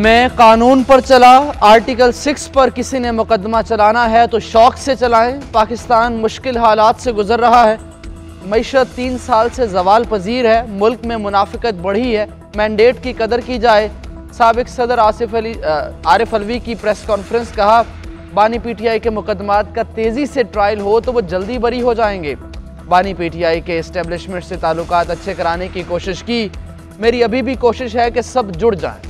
मैं कानून पर चला, आर्टिकल सिक्स पर किसी ने मुकदमा चलाना है तो शौक से चलाएँ। पाकिस्तान मुश्किल हालात से गुजर रहा है। मीशत तीन साल से जवाल पजीर है। मुल्क में मुनाफिकत बढ़ी है। मैंडेट की कदर की जाए। सबक सदर आसिफ अली आरिफ अलवी की प्रेस कॉन्फ्रेंस कहा, बानी पीटीआई के मुकदमात का तेज़ी से ट्रायल हो तो वो जल्दी बरी हो जाएँगे। बानी पीटीआई के इस्टेब्लिशमेंट से ताल्लुक अच्छे कराने की कोशिश की। मेरी अभी भी कोशिश है कि सब जुड़ जाएँ।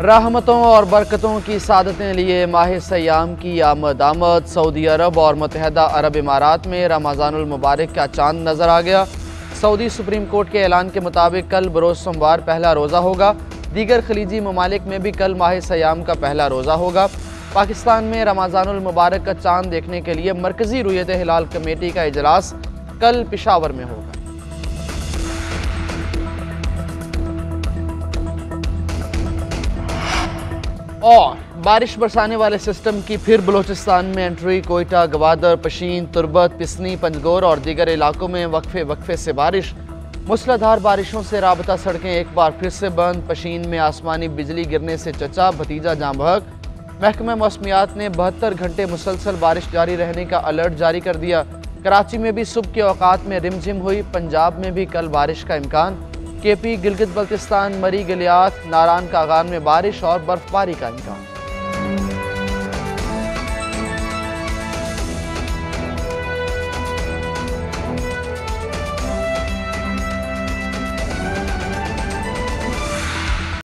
रहमतों और बरकतों की सादतें लिए माह सयाम की आमद आमद। सऊदी अरब और मतहदा अरब इमारात में रमज़ानमबारक का चाँद नज़र आ गया। सऊदी सुप्रीम कोर्ट के ऐलान के मुताबिक कल बरोज़ सोमवार पहला रोज़ा होगा। दीगर खलीजी ममालिक में भी कल माह सयाम का पहला रोज़ा होगा। पाकिस्तान में रमज़ानमबारक का चाँद देखने के लिए मरकज़ी रुयत हिलाल कमेटी का इजलास कल पिशावर में होगा। और बारिश बरसाने वाले सिस्टम की फिर बलूचिस्तान में एंट्री, कोयटा, गवादर, पशीन, तुरबत, पिसनी, पंजगोर और दीगर इलाकों में वक्फे वक्फे से बारिश। मूसलाधार बारिशों से रबता सड़कें एक बार फिर से बंद। पशीन में आसमानी बिजली गिरने से चचा, भतीजा जाम बहक। महकमा मौसमियात ने बहत्तर घंटे मुसलसल बारिश जारी रहने का अलर्ट जारी कर दिया। कराची में भी सुबह के अवकात में रिमझिम हुई। पंजाब में भी कल बारिश का इम्कान। के पी गिलगित बल्तिस्तान मरी गलियात नारान कागान में बारिश और बर्फबारी का इम्कान